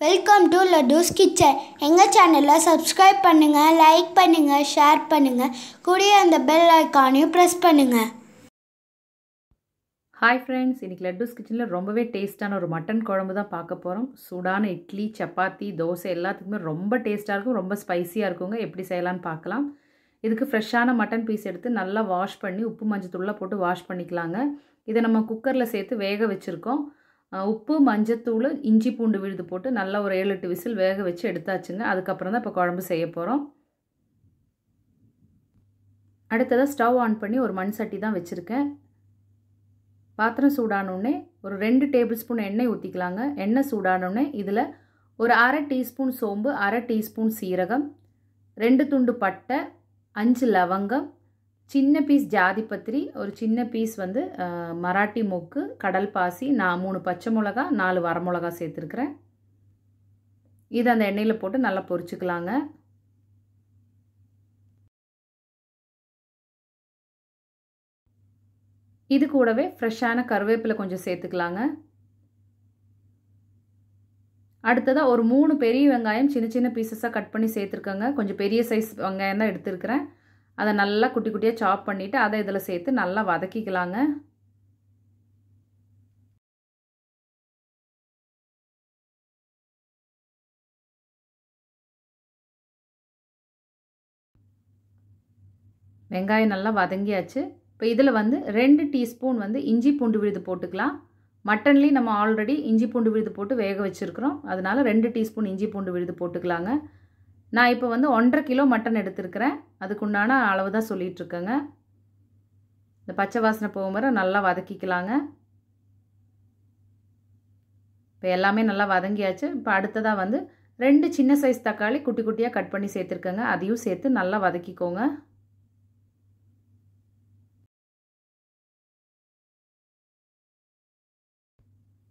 Welcome to லட்டூஸ் kitchen எங்கள் சேனலை subscribe பண்ணுங்கள் லைக் பண்ணுங்கள் ஷேர் பண்ணுங்கள் கூடிய அந்த பெல் ஐக்கானையும் ப்ரெஸ் பண்ணுங்கள் ஹாய் ஃப்ரெண்ட்ஸ் இன்றைக்கி லட்டூஸ் கிச்சனில் ரொம்பவே டேஸ்ட்டான ஒரு மட்டன் குழம்பு தான் பார்க்க போகிறோம் சூடான இட்லி சப்பாத்தி தோசை எல்லாத்துக்குமே ரொம்ப டேஸ்ட்டாக இருக்கும் ரொம்ப ஸ்பைசியாக இருக்குங்க. எப்படி செய்யலான்னு பார்க்கலாம். இதுக்கு ஃப்ரெஷ்ஷான மட்டன் பீஸ் எடுத்து நல்லா வாஷ் பண்ணி உப்பு மஞ்சத்தூள்லாம் போட்டு வாஷ் பண்ணிக்கலாங்க. இதை நம்ம குக்கரில் சேர்த்து வேக வச்சுருக்கோம். உப்பு மஞ்சத்தூள் இஞ்சி பூண்டு விழுது போட்டு நல்லா ஒரு ஏழு எட்டு விசில் வேக வச்சு எடுத்தாச்சுங்க. அதுக்கப்புறம் தான் இப்போ குழம்பு செய்ய போகிறோம் அடுத்ததாக ஸ்டவ் ஆன் பண்ணி ஒரு மண் சட்டி தான் வச்சுருக்கேன். பாத்திரம் சூடானோடனே ஒரு ரெண்டு டேபிள் ஸ்பூன் எண்ணெய் ஊற்றிக்கலாங்க எண்ணெய் சூடானோடனே இதில் ஒரு அரை டீஸ்பூன் சோம்பு அரை டீஸ்பூன் சீரகம் ரெண்டு துண்டு பட்டை அஞ்சு லவங்கம் சின்ன பீஸ் ஜாதிபத்திரி ஒரு சின்ன பீஸ் வந்து மராட்டி மொக்கு கடல் பாசி நான் மூணு பச்சை மிளகா நாலு வரமிளகா சேர்த்துருக்குறேன். இதை அந்த எண்ணெயில் போட்டு நல்லா பொரிச்சுக்கலாங்க. இது கூடவே ஃப்ரெஷ்ஷான கருவேப்பிலை கொஞ்சம் சேர்த்துக்கலாங்க. அடுத்ததாக ஒரு மூணு பெரிய வெங்காயம் சின்ன சின்ன பீசஸாக கட் பண்ணி சேர்த்துருக்கோங்க. கொஞ்சம் பெரிய சைஸ் வெங்காயம் தான் எடுத்துருக்கிறேன். அதை நல்லா குட்டி குட்டியாக சாப் பண்ணிவிட்டு அதை இதில் சேர்த்து நல்லா வதக்கிக்கலாங்க. வெங்காயம் நல்லா வதங்கியாச்சு. இப்போ இதில் வந்து ரெண்டு டீஸ்பூன் வந்து இஞ்சி பூண்டு விழுது போட்டுக்கலாம். மட்டன்லேயும் நம்ம ஆல்ரெடி இஞ்சி பூண்டு விழுது போட்டு வேக வச்சுருக்குறோம். அதனால் ரெண்டு டீஸ்பூன் இஞ்சி பூண்டு விழுது போட்டுக்கலாங்க. நான் இப்போ வந்து ஒன்றரை கிலோ மட்டன் எடுத்துருக்கிறேன். அதுக்குண்டான அளவு தான் சொல்லிகிட்ருக்கேங்க இந்த பச்சை வாசனை போகும் வரை நல்லா வதக்கிக்கலாங்க. இப்போ எல்லாமே நல்லா வதங்கியாச்சு. இப்போ அடுத்ததாக வந்து ரெண்டு சின்ன சைஸ் தக்காளி குட்டி குட்டியாக கட் பண்ணி சேர்த்துருக்கேங்க. அதையும் சேர்த்து நல்லா வதக்கிக்கோங்க.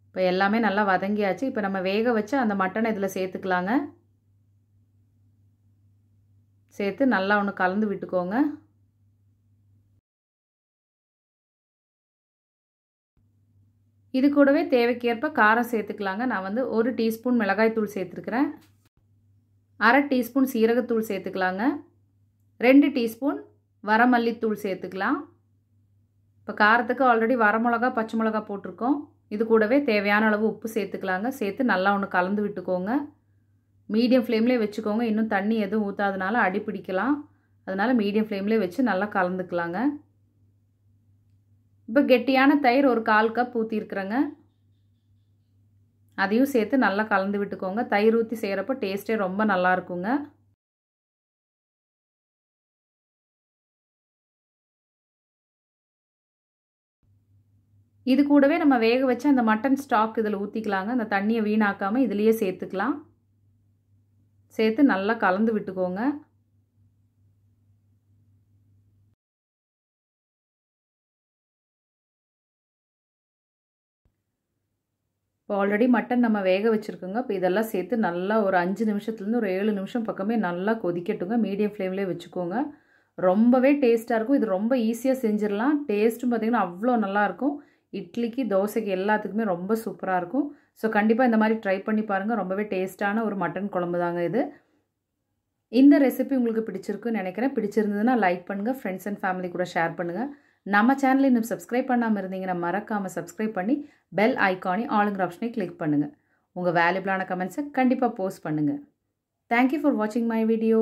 இப்போ எல்லாமே நல்லா வதங்கியாச்சு. இப்போ நம்ம வேக வச்சு அந்த மட்டனை இதில் சேர்த்துக்கலாங்க. சேர்த்து நல்லா ஒன்று கலந்து விட்டுக்கோங்க. இது கூடவே தேவைக்கேற்ப காரம் சேர்த்துக்கலாங்க. நான் வந்து ஒரு டீஸ்பூன் மிளகாய்த்தூள் சேர்த்துருக்குறேன். அரை டீஸ்பூன் சீரகத்தூள் சேர்த்துக்கலாங்க. ரெண்டு டீஸ்பூன் வரமல்லித்தூள் சேர்த்துக்கலாம். இப்போ காரத்துக்கு ஆல்ரெடி வரமிளகா பச்சை மிளகா போட்டிருக்கோம். இது கூடவே தேவையான அளவு உப்பு சேர்த்துக்கலாங்க. சேர்த்து நல்லா ஒன்று கலந்து விட்டுக்கோங்க. மீடியம் ஃப்ளேம்லேயே வச்சுக்கோங்க. இன்னும் தண்ணி எதுவும் ஊற்றாதனால அடி பிடிக்கலாம். அதனால் மீடியம் ஃப்ளேம்லேயே வச்சு நல்லா கலந்துக்கலாங்க. இப்போ கெட்டியான தயிர் ஒரு கால் கப் ஊற்றிருக்குறேங்க அதையும் சேர்த்து நல்லா கலந்து விட்டுக்கோங்க. தயிர் ஊற்றி செய்கிறப்போ டேஸ்ட்டே ரொம்ப நல்லா இருக்குங்க. இது கூடவே நம்ம வேக வச்சு அந்த மட்டன் ஸ்டாக் இதில் ஊற்றிக்கலாங்க அந்த தண்ணியை வீணாக்காமல் இதுலேயே சேர்த்துக்கலாம். சேர்த்து நல்லா கலந்து விட்டுக்கோங்க. இப்போ ஆல்ரெடி மட்டன் நம்ம வேக வச்சுருக்கோங்க. இப்போ இதெல்லாம் சேர்த்து நல்லா ஒரு அஞ்சு நிமிஷத்துலேருந்து ஒரு ஏழு நிமிஷம் பக்கமே நல்லா கொதிக்கட்டுங்க. மீடியம் ஃப்ளேம்லேயே வச்சுக்கோங்க. ரொம்பவே டேஸ்ட்டாக இருக்கும். இது ரொம்ப ஈஸியாக செஞ்சிடலாம். டேஸ்ட்டும் பார்த்திங்கன்னா அவ்வளோ நல்லாயிருக்கும் இட்லிக்கு தோசைக்கு எல்லாத்துக்குமே ரொம்ப சூப்பராக இருக்கும். ஸோ கண்டிப்பாக இந்த மாதிரி ட்ரை பண்ணி பாருங்கள் ரொம்பவே டேஸ்ட்டான ஒரு மட்டன் குழம்பு தாங்க இது. இந்த ரெசிபி உங்களுக்கு பிடிச்சிருக்குன்னு நினைக்கிறேன். பிடிச்சிருந்ததுன்னா லைக் பண்ணுங்கள் ஃப்ரெண்ட்ஸ் அண்ட் ஃபேமிலி கூட ஷேர் பண்ணுங்கள் நம்ம சேனல் இன்னும் சப்ஸ்கிரைப் பண்ணாமல் இருந்தீங்கன்னா மறக்காமல் சப்ஸ்கிரைப் பண்ணி பெல் ஐக்கானி ஆளுங்கிற ஆப்ஷனை கிளிக் பண்ணுங்கள் உங்கள் வேல்யூபிளான கமெண்ட்ஸை கண்டிப்பாக போஸ்ட் பண்ணுங்கள் தேங்க்யூ ஃபார் வாட்சிங் மை வீடியோ